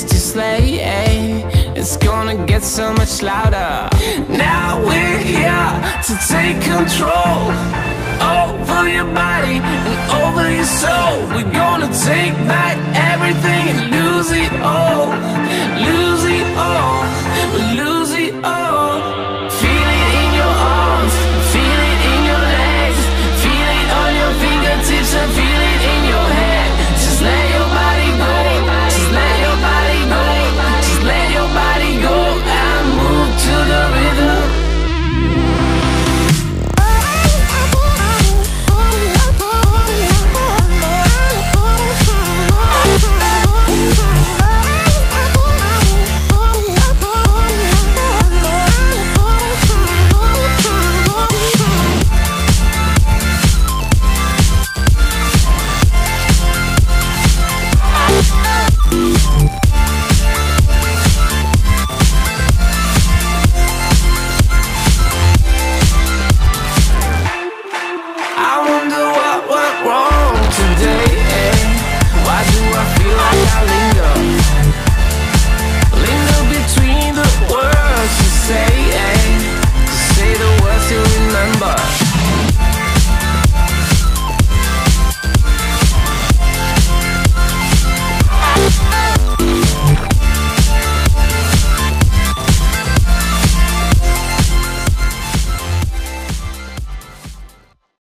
to slay, eh? It's gonna get so much louder. Now we're here to take control over your body and over your soul. We're gonna take back everything and lose it all.